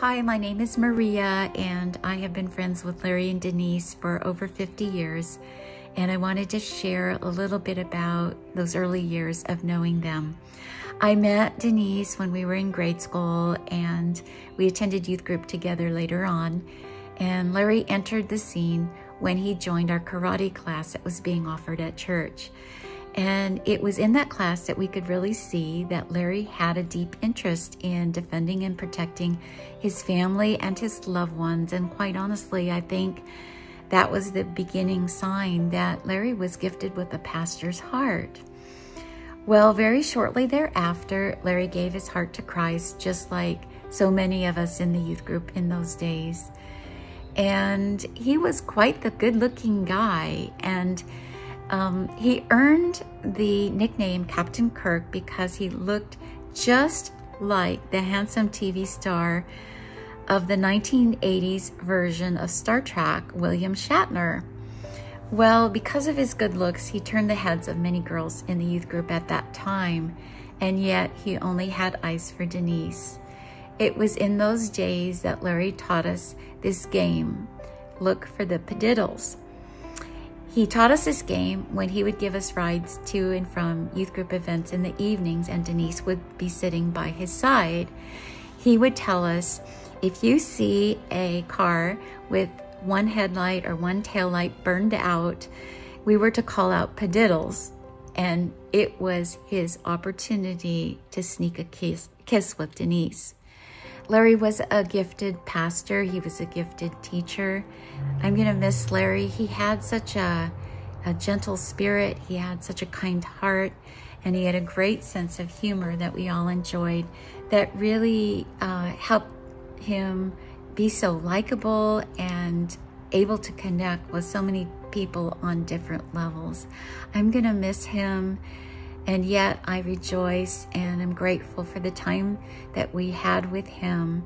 Hi, my name is Maria, and I have been friends with Larry and Denise for over 50 years. And I wanted to share a little bit about those early years of knowing them. I met Denise when we were in grade school, and we attended youth group together later on. And Larry entered the scene when he joined our karate class that was being offered at church. And it was in that class that we could really see that Larry had a deep interest in defending and protecting his family and his loved ones. And quite honestly, I think that was the beginning sign that Larry was gifted with a pastor's heart. Well, very shortly thereafter, Larry gave his heart to Christ, just like so many of us in the youth group in those days. And he was quite the good looking guy. And um, he earned the nickname Captain Kirk because he looked just like the handsome TV star of the 1980s version of Star Trek, William Shatner. Well, because of his good looks, he turned the heads of many girls in the youth group at that time, and yet he only had eyes for Denise. It was in those days that Larry taught us this game, look for the padiddles. He taught us this game when he would give us rides to and from youth group events in the evenings, and Denise would be sitting by his side. He would tell us if you see a car with one headlight or one tail light burned out, we were to call out padiddles, and it was his opportunity to sneak a kiss, kiss with Denise. Larry was a gifted pastor. He was a gifted teacher. I'm going to miss Larry. He had such a, a gentle spirit. He had such a kind heart. And he had a great sense of humor that we all enjoyed that really uh, helped him be so likable and able to connect with so many people on different levels. I'm going to miss him. And yet I rejoice and am grateful for the time that we had with him.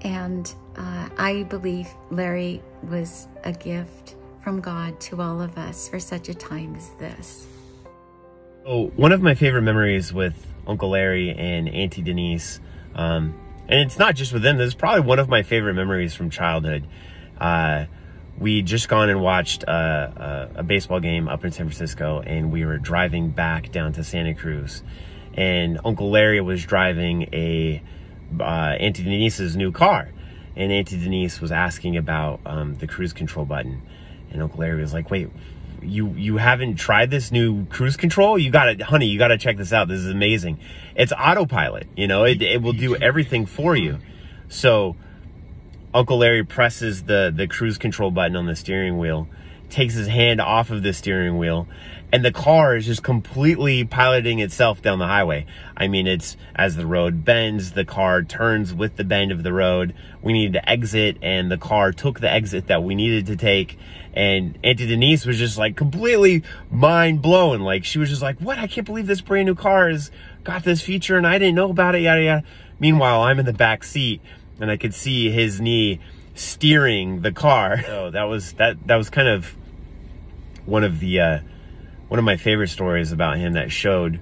And uh, I believe Larry was a gift from God to all of us for such a time as this. Oh, one of my favorite memories with Uncle Larry and Auntie Denise, um, and it's not just with them, this is probably one of my favorite memories from childhood. Uh, we just gone and watched a, a, a, baseball game up in San Francisco, and we were driving back down to Santa Cruz, and Uncle Larry was driving a uh, Auntie Denise's new car, and Auntie Denise was asking about um, the cruise control button, and Uncle Larry was like, "Wait, you you haven't tried this new cruise control? You got to, honey, you got to check this out. This is amazing. It's autopilot. You know, it it will do everything for you." So Uncle Larry presses the, the cruise control button on the steering wheel, takes his hand off of the steering wheel, and the car is just completely piloting itself down the highway. I mean, it's as the road bends, the car turns with the bend of the road. We needed to exit, and the car took the exit that we needed to take. And Auntie Denise was just like completely mind blown. Like, she was just like, What? I can't believe this brand new car has got this feature, and I didn't know about it, yada, yada. Meanwhile, I'm in the back seat and I could see his knee steering the car. So that was that that was kind of one of the uh, one of my favorite stories about him that showed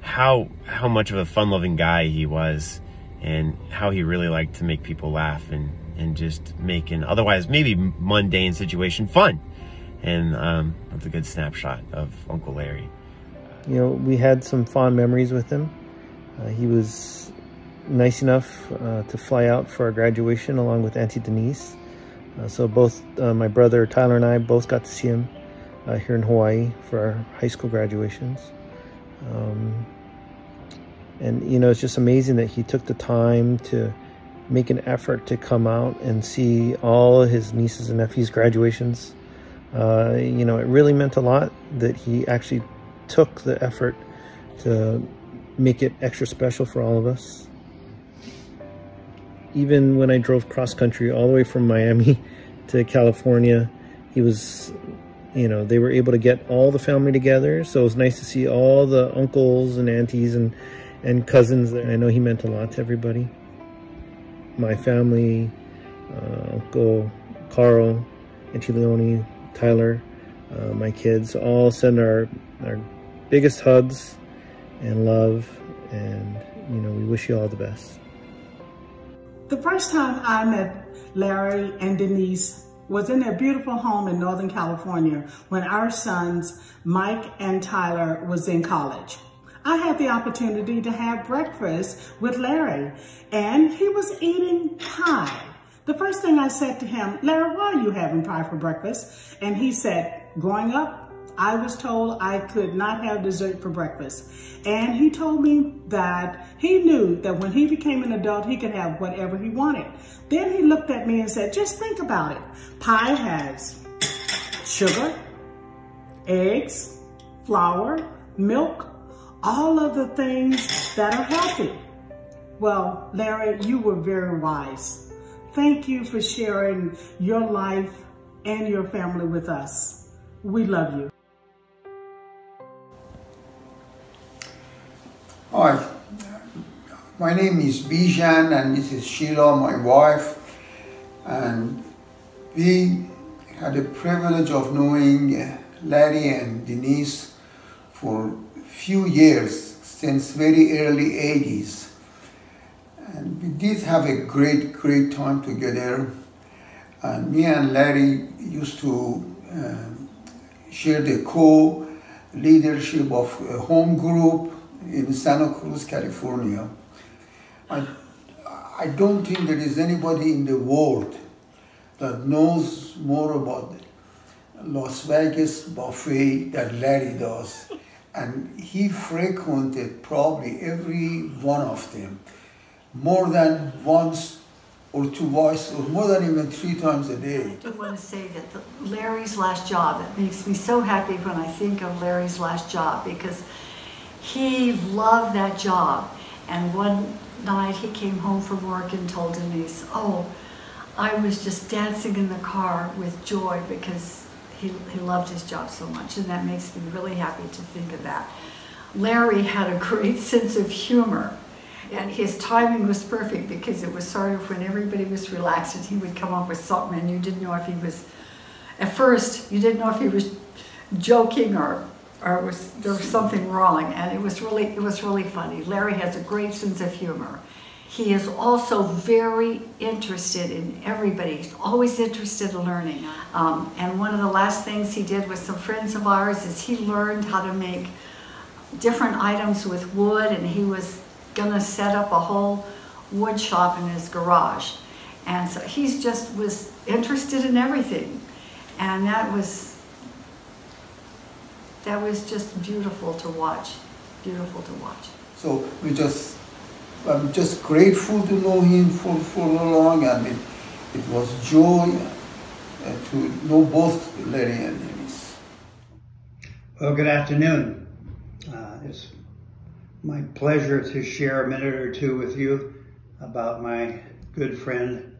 how how much of a fun-loving guy he was and how he really liked to make people laugh and and just make an otherwise maybe mundane situation fun. And um, that's a good snapshot of Uncle Larry. You know, we had some fond memories with him. Uh, he was nice enough uh, to fly out for our graduation along with Auntie Denise. Uh, so both uh, my brother Tyler and I both got to see him uh, here in Hawaii for our high school graduations. Um, and you know, it's just amazing that he took the time to make an effort to come out and see all of his nieces and nephews' graduations. Uh, you know, it really meant a lot that he actually took the effort to make it extra special for all of us even when I drove cross country all the way from Miami to California, he was, you know, they were able to get all the family together. So it was nice to see all the uncles and aunties and, and cousins there. I know he meant a lot to everybody. My family, uh, Uncle Carl, Auntie Leonie, Tyler, uh, my kids, all send our, our biggest hugs and love. And, you know, we wish you all the best. The first time I met Larry and Denise was in their beautiful home in Northern California when our sons, Mike and Tyler, was in college. I had the opportunity to have breakfast with Larry and he was eating pie. The first thing I said to him, Larry, why are you having pie for breakfast? And he said, growing up, I was told I could not have dessert for breakfast. And he told me that he knew that when he became an adult, he could have whatever he wanted. Then he looked at me and said, just think about it. Pie has sugar, eggs, flour, milk, all of the things that are healthy. Well, Larry, you were very wise. Thank you for sharing your life and your family with us. We love you. My name is Bijan and this is Sheila, my wife. And we had the privilege of knowing Larry and Denise for a few years, since very early 80s. And we did have a great, great time together. And me and Larry used to uh, share the co-leadership of a home group in Santa Cruz, California. I, I don't think there is anybody in the world that knows more about Las Vegas buffet than Larry does. And he frequented probably every one of them more than once or twice or more than even three times a day. I do want to say that the, Larry's last job, it makes me so happy when I think of Larry's last job because he loved that job. And one night he came home from work and told Denise, oh, I was just dancing in the car with joy because he, he loved his job so much. And that makes me really happy to think of that. Larry had a great sense of humor. And his timing was perfect because it was sort of when everybody was relaxed and he would come up with something and you didn't know if he was, at first, you didn't know if he was joking or or was there was something wrong and it was really it was really funny. Larry has a great sense of humor. He is also very interested in everybody. He's always interested in learning. Um, and one of the last things he did with some friends of ours is he learned how to make different items with wood and he was gonna set up a whole wood shop in his garage. And so he's just was interested in everything. And that was that was just beautiful to watch. Beautiful to watch. So we just, I'm just grateful to know him for, for long and it, it was joy uh, to know both Larry and Denise. Well, good afternoon. Uh, it's my pleasure to share a minute or two with you about my good friend,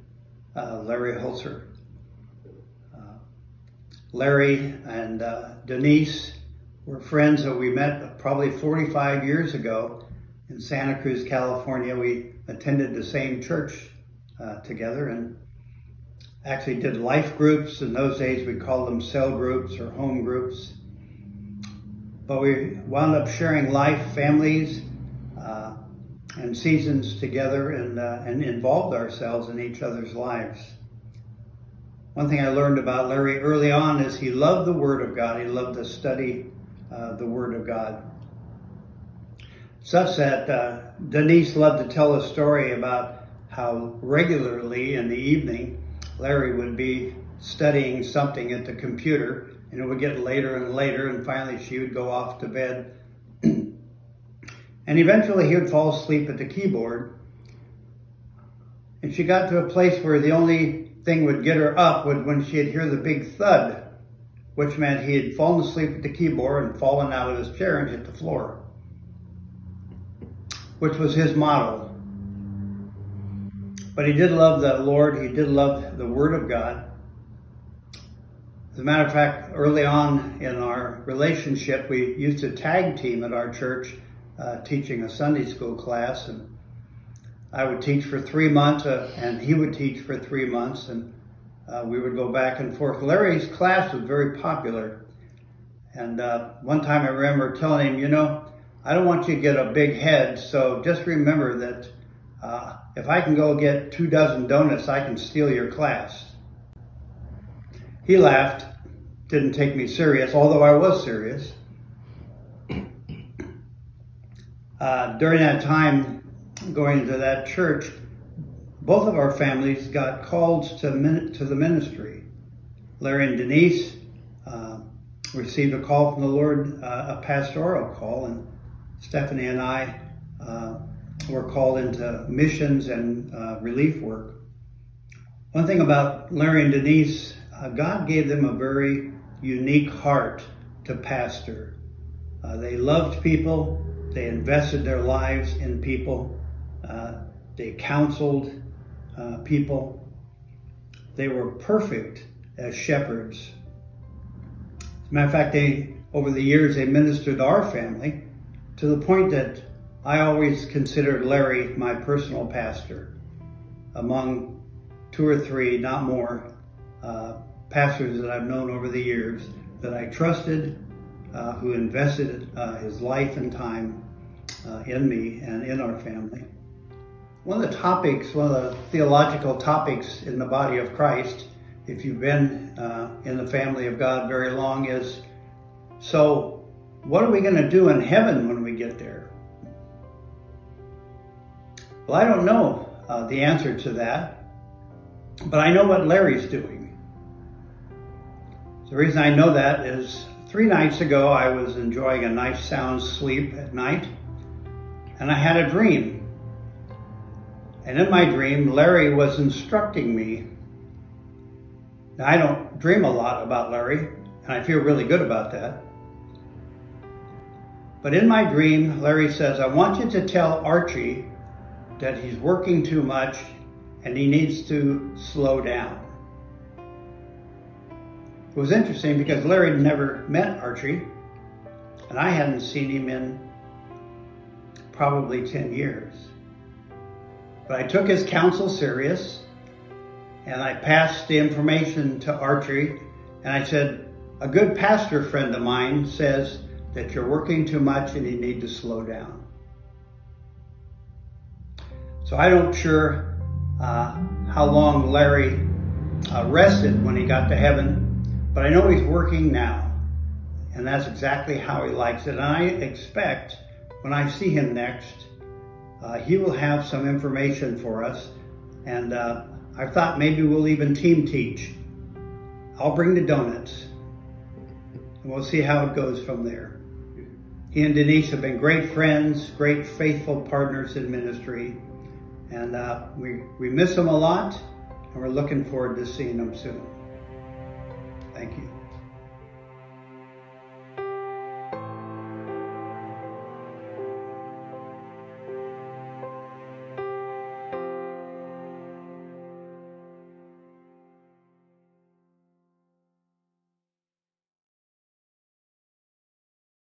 uh, Larry Holser. Uh, Larry and uh, Denise we're friends that we met probably 45 years ago in Santa Cruz, California. We attended the same church uh, together and actually did life groups. In those days, we called them cell groups or home groups. But we wound up sharing life, families, uh, and seasons together and, uh, and involved ourselves in each other's lives. One thing I learned about Larry early on is he loved the Word of God. He loved to study uh, the Word of God. Such that uh, Denise loved to tell a story about how regularly in the evening Larry would be studying something at the computer and it would get later and later and finally she would go off to bed. And eventually he would fall asleep at the keyboard. And she got to a place where the only thing would get her up was when she'd hear the big thud which meant he had fallen asleep at the keyboard and fallen out of his chair and hit the floor, which was his motto. But he did love the Lord. He did love the Word of God. As a matter of fact, early on in our relationship, we used to tag team at our church, uh, teaching a Sunday school class. And I would teach for three months, uh, and he would teach for three months. And uh, we would go back and forth. Larry's class was very popular. And uh, one time I remember telling him, you know, I don't want you to get a big head, so just remember that uh, if I can go get two dozen donuts, I can steal your class. He laughed, didn't take me serious, although I was serious. Uh, during that time, going to that church, both of our families got called to, to the ministry. Larry and Denise uh, received a call from the Lord, uh, a pastoral call, and Stephanie and I uh, were called into missions and uh, relief work. One thing about Larry and Denise, uh, God gave them a very unique heart to pastor. Uh, they loved people. They invested their lives in people. They counseled uh, people. They were perfect as shepherds. As a matter of fact, they over the years they ministered to our family to the point that I always considered Larry my personal pastor among two or three, not more, uh, pastors that I've known over the years that I trusted, uh, who invested uh, his life and time uh, in me and in our family. One of the topics, one of the theological topics in the body of Christ, if you've been uh, in the family of God very long, is so what are we going to do in heaven when we get there? Well, I don't know uh, the answer to that, but I know what Larry's doing. The reason I know that is three nights ago, I was enjoying a nice sound sleep at night, and I had a dream. And in my dream, Larry was instructing me. Now, I don't dream a lot about Larry, and I feel really good about that. But in my dream, Larry says, I want you to tell Archie that he's working too much and he needs to slow down. It was interesting because Larry never met Archie and I hadn't seen him in probably 10 years. But I took his counsel serious and I passed the information to Archie and I said, a good pastor friend of mine says that you're working too much and you need to slow down. So I don't sure uh, how long Larry uh, rested when he got to heaven, but I know he's working now. And that's exactly how he likes it. And I expect when I see him next, uh, he will have some information for us. And uh, I thought maybe we'll even team teach. I'll bring the donuts and we'll see how it goes from there. He and Denise have been great friends, great faithful partners in ministry. And uh, we, we miss them a lot, and we're looking forward to seeing them soon. Thank you.